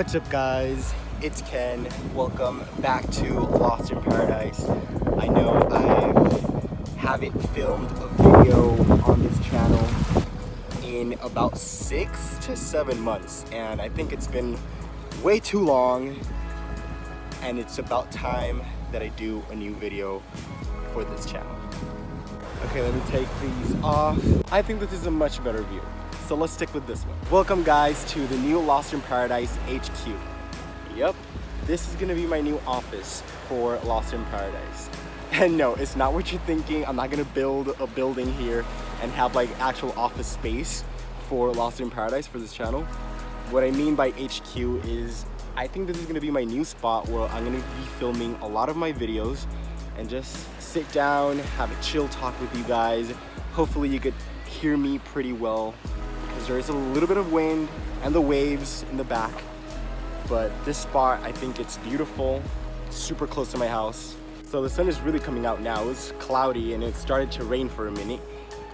What's up guys? It's Ken. Welcome back to Lost in Paradise. I know I haven't filmed a video on this channel in about six to seven months and I think it's been way too long and it's about time that I do a new video for this channel. Okay, let me take these off. I think this is a much better view so let's stick with this one. Welcome guys to the new Lost in Paradise HQ. Yep, this is gonna be my new office for Lost in Paradise. And no, it's not what you're thinking. I'm not gonna build a building here and have like actual office space for Lost in Paradise for this channel. What I mean by HQ is I think this is gonna be my new spot where I'm gonna be filming a lot of my videos and just sit down, have a chill talk with you guys. Hopefully you could hear me pretty well because there is a little bit of wind and the waves in the back. But this spot, I think it's beautiful, super close to my house. So the sun is really coming out now. It was cloudy and it started to rain for a minute.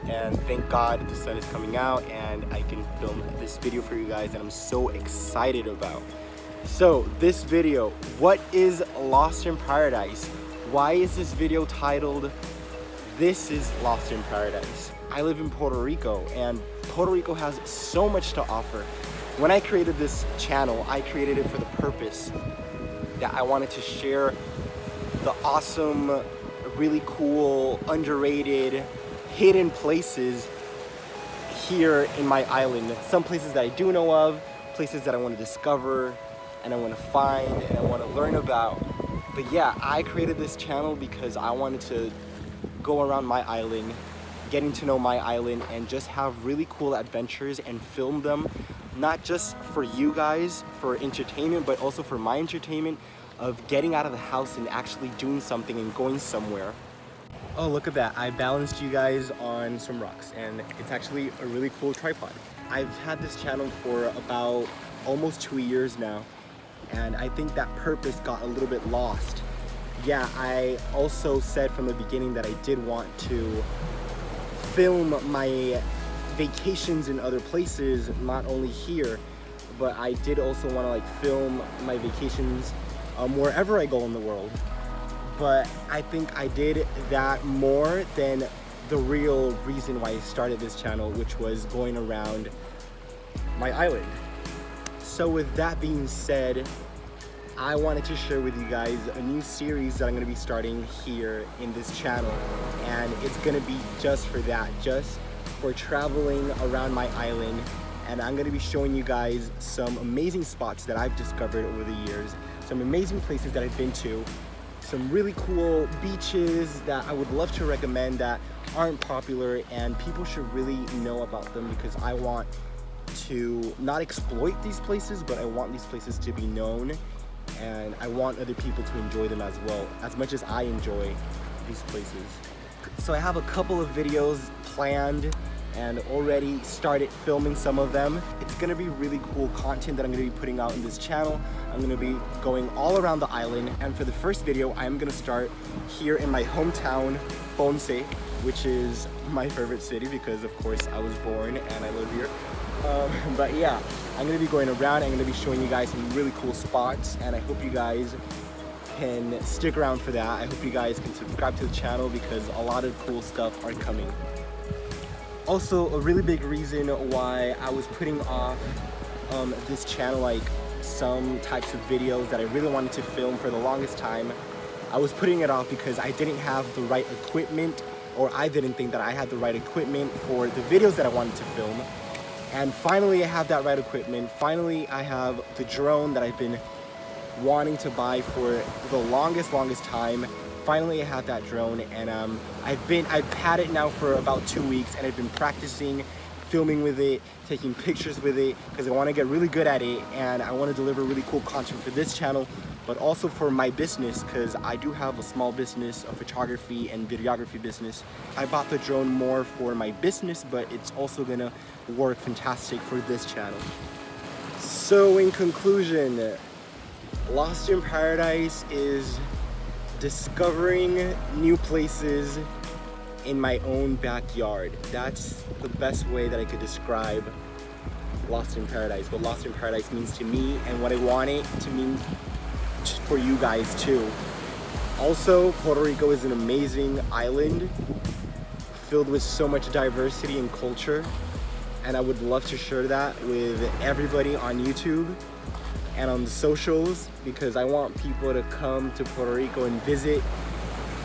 And thank God the sun is coming out and I can film this video for you guys that I'm so excited about. So this video, what is Lost in Paradise? Why is this video titled, This is Lost in Paradise? I live in Puerto Rico and Puerto Rico has so much to offer. When I created this channel, I created it for the purpose that I wanted to share the awesome, really cool, underrated, hidden places here in my island. Some places that I do know of, places that I want to discover, and I want to find, and I want to learn about. But yeah, I created this channel because I wanted to go around my island getting to know my island and just have really cool adventures and film them not just for you guys for entertainment but also for my entertainment of getting out of the house and actually doing something and going somewhere. Oh look at that. I balanced you guys on some rocks and it's actually a really cool tripod. I've had this channel for about almost two years now and I think that purpose got a little bit lost yeah I also said from the beginning that I did want to film my vacations in other places, not only here, but I did also want to like film my vacations um, wherever I go in the world. But I think I did that more than the real reason why I started this channel, which was going around my island. So with that being said, I wanted to share with you guys a new series that I'm gonna be starting here in this channel. And it's gonna be just for that, just for traveling around my island. And I'm gonna be showing you guys some amazing spots that I've discovered over the years, some amazing places that I've been to, some really cool beaches that I would love to recommend that aren't popular and people should really know about them because I want to not exploit these places, but I want these places to be known and I want other people to enjoy them as well, as much as I enjoy these places. So I have a couple of videos planned and already started filming some of them. It's gonna be really cool content that I'm gonna be putting out in this channel. I'm gonna be going all around the island and for the first video I'm gonna start here in my hometown, Ponce, which is my favorite city because of course I was born and I live here. Um, but yeah, I'm gonna be going around, I'm gonna be showing you guys some really cool spots and I hope you guys can stick around for that. I hope you guys can subscribe to the channel because a lot of cool stuff are coming. Also, a really big reason why I was putting off um, this channel, like some types of videos that I really wanted to film for the longest time, I was putting it off because I didn't have the right equipment or I didn't think that I had the right equipment for the videos that I wanted to film. And finally I have that right equipment. Finally I have the drone that I've been wanting to buy for the longest, longest time. Finally I have that drone and um, I've been, I've had it now for about two weeks and I've been practicing filming with it, taking pictures with it, because I want to get really good at it and I want to deliver really cool content for this channel, but also for my business, because I do have a small business, a photography and videography business. I bought the drone more for my business, but it's also going to work fantastic for this channel. So in conclusion, Lost in Paradise is discovering new places in my own backyard. That's the best way that I could describe Lost in Paradise, what Lost in Paradise means to me and what I want it to mean for you guys too. Also, Puerto Rico is an amazing island filled with so much diversity and culture and I would love to share that with everybody on YouTube and on the socials because I want people to come to Puerto Rico and visit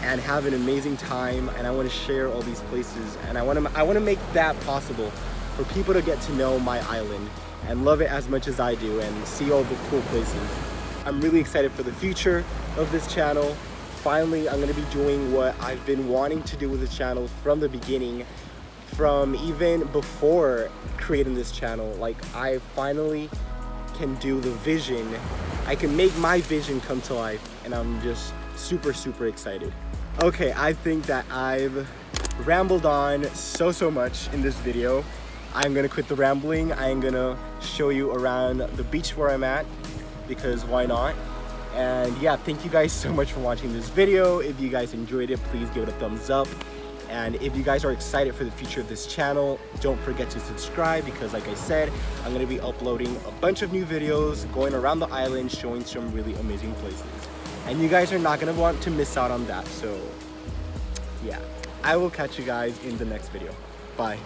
and have an amazing time and I want to share all these places and I want to I want to make that possible for people to get to know my island and love it as much as I do and see all the cool places. I'm really excited for the future of this channel. Finally, I'm going to be doing what I've been wanting to do with this channel from the beginning from even before creating this channel like I finally can do the vision I can make my vision come to life and I'm just super super excited. Okay I think that I've rambled on so so much in this video. I'm gonna quit the rambling. I'm gonna show you around the beach where I'm at because why not? And yeah thank you guys so much for watching this video. If you guys enjoyed it please give it a thumbs up and if you guys are excited for the future of this channel, don't forget to subscribe because like I said, I'm gonna be uploading a bunch of new videos going around the island showing some really amazing places. And you guys are not gonna want to miss out on that. So yeah, I will catch you guys in the next video. Bye.